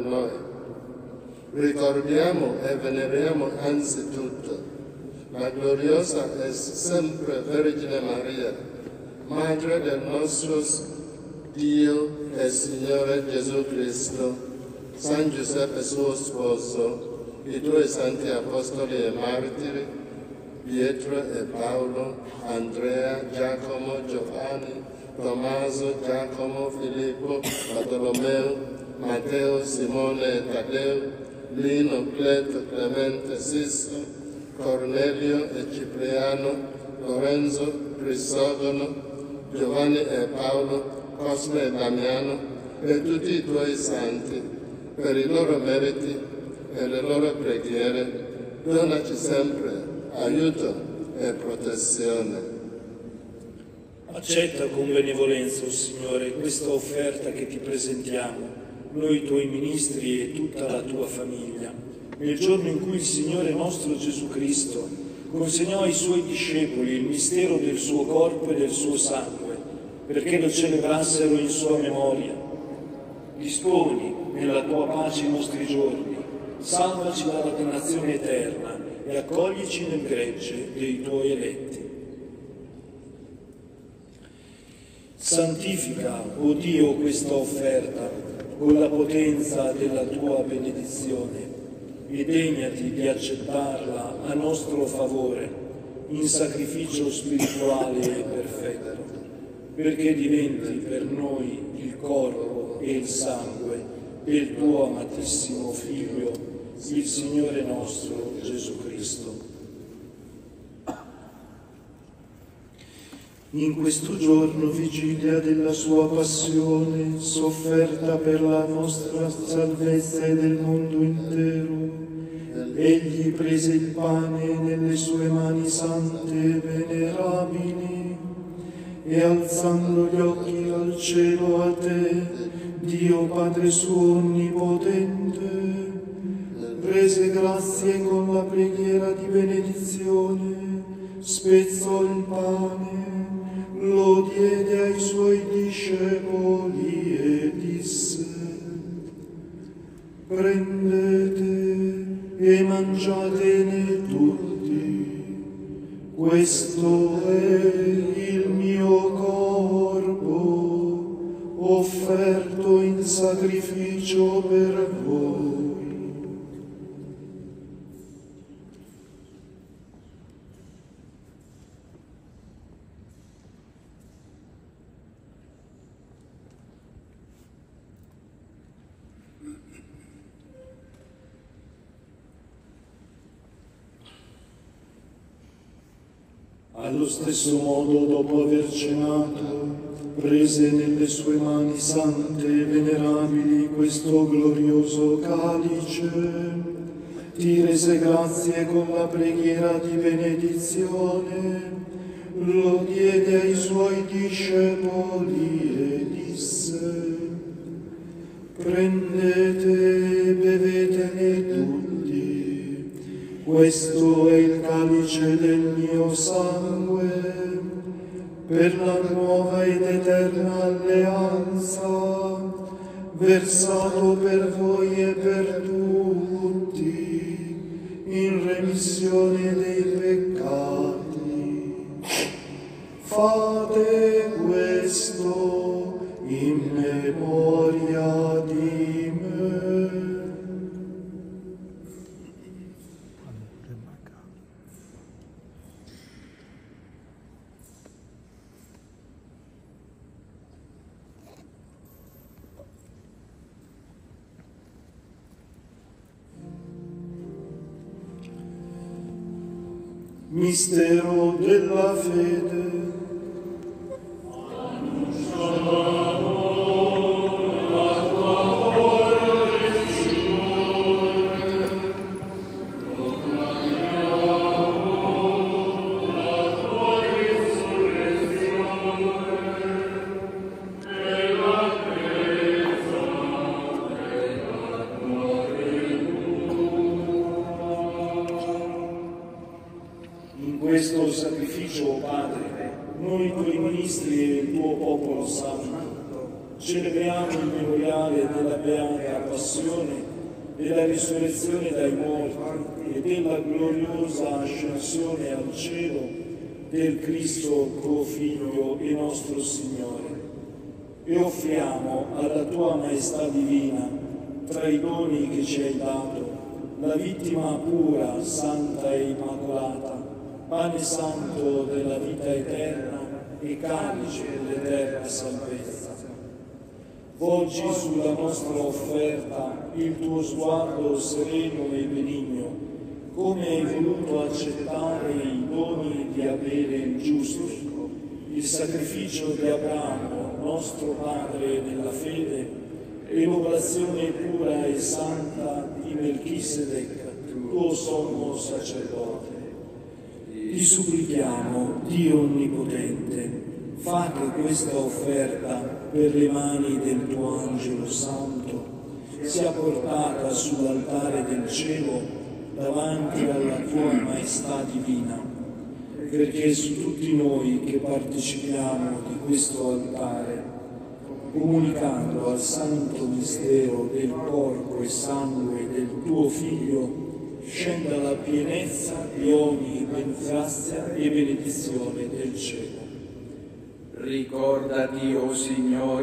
noi. Ricordiamo e veneriamo anzitutto la gloriosa e sempre Vergine Maria, Madre del nostro Dio e Signore Gesù Cristo, San Giuseppe suo sposo, i due santi apostoli e martiri, Pietro e Paolo, Andrea, Giacomo, Giovanni, Tommaso, Giacomo, Filippo, Bartolomeo, Matteo, Simone e Taddeo, Lino, Cleto, Clemente, Sisto, Cornelio e Cipriano, Lorenzo, Cristogono, Giovanni e Paolo, Cosme e Damiano, e tutti i tuoi santi, per i loro meriti e le loro preghiere, donaci sempre aiuto e protezione. Accetta con benevolenza, o oh Signore, questa offerta che ti presentiamo, noi tuoi ministri e tutta la tua famiglia, nel giorno in cui il Signore nostro Gesù Cristo consegnò ai suoi discepoli il mistero del suo corpo e del suo sangue, perché lo celebrassero in sua memoria. Disponi nella tua pace i nostri giorni, salvaci dalla dannazione eterna e accoglici nel gregge dei tuoi eletti. Santifica, o oh Dio, questa offerta con la potenza della tua benedizione e degnati di accettarla a nostro favore in sacrificio spirituale e perfetto, perché diventi per noi il corpo e il sangue del tuo amatissimo Figlio, il Signore nostro Gesù Cristo. In questo giorno, vigilia della sua passione, sofferta per la nostra salvezza e del mondo intero, egli prese il pane nelle sue mani sante e venerabili e alzando gli occhi al cielo a te, Dio Padre suo onnipotente, prese grazie con la preghiera di benedizione, spezzò il pane, lo diede ai suoi discepoli e disse, prendete e mangiatene tutti, questo è il mio corpo offerto in sacrificio per voi. Allo stesso modo, dopo aver cenato, prese nelle sue mani sante e venerabili questo glorioso calice, ti rese grazie con la preghiera di benedizione, lo diede ai suoi discepoli e disse, prendete questo è il calice del mio sangue per la nuova ed eterna alleanza, versato per voi e per tutti in remissione dei peccati. Fate questo in memoria Mistero della fede. In questo sacrificio, o Padre, noi tuoi ministri e il tuo popolo santo celebriamo il memoriale della beata passione, della risurrezione dai morti e della gloriosa ascensione al cielo del Cristo tuo Figlio e nostro Signore. E offriamo alla tua maestà divina, tra i doni che ci hai dato, la vittima pura, santa e immacolata, pane santo della vita eterna e calice dell'eterna salvezza. Volgi sulla nostra offerta il tuo sguardo sereno e benigno, come hai voluto accettare i doni di Abele giusto, il sacrificio di Abramo, nostro padre nella fede, e l'oblazione pura e santa di Melchisedec, tuo sommo sacerdote. Ti supplichiamo, Dio Onnipotente, fa che questa offerta per le mani del tuo angelo santo. Sia portata sull'altare del cielo davanti alla tua maestà divina, perché su tutti noi che partecipiamo di questo altare, comunicando al santo mistero del corpo e sangue del tuo Figlio, scenda la pienezza di ogni grazia e benedizione del cielo. Ricordati, o oh Signore,